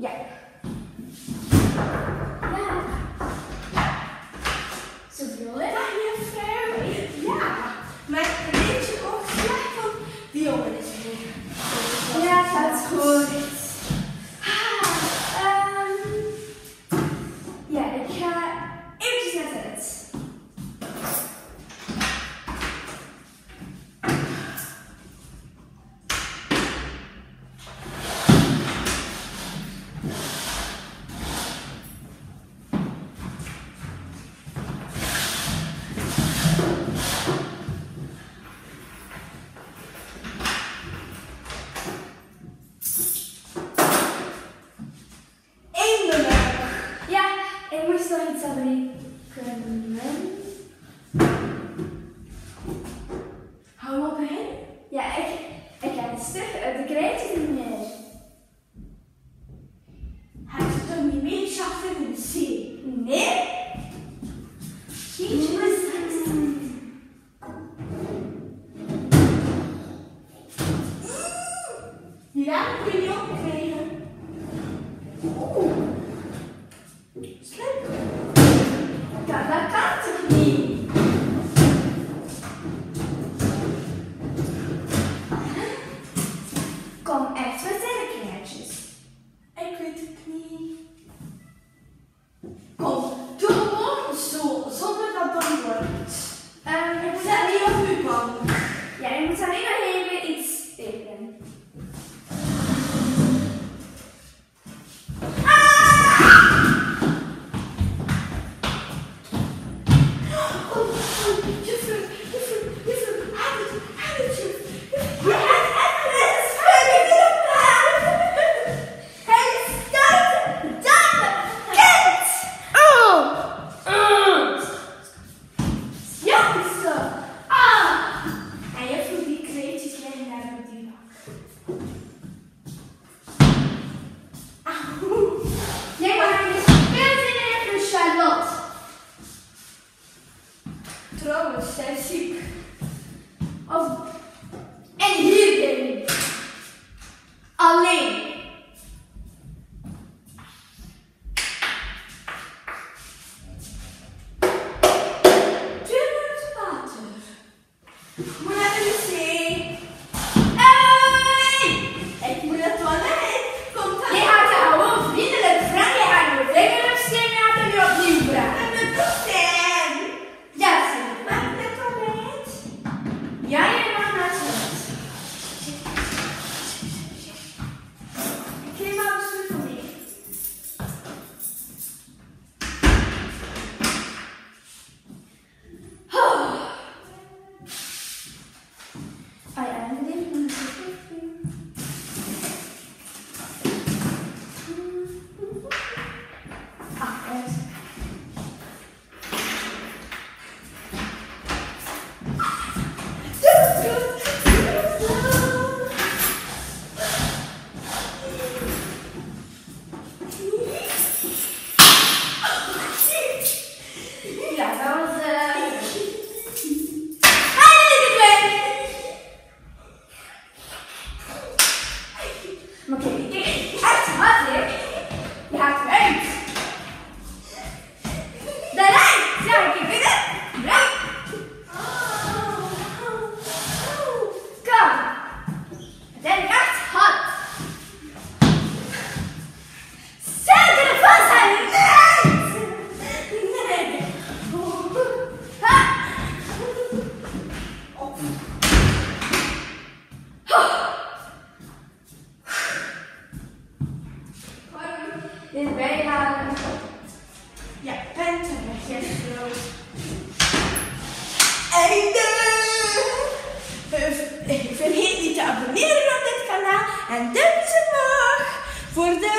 Yeah. Yeah. so feel it. Hou op, hè? Ja, ik, ik ga het stug uit eh, de krijtje niet meer. Heb je toch niet meer schaffen in de zee? Nee? Je maar straks. Ja, Just las Einde! Vergeet niet te abonneren op dit kanaal en duimpje omhoog voor de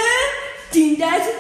10.000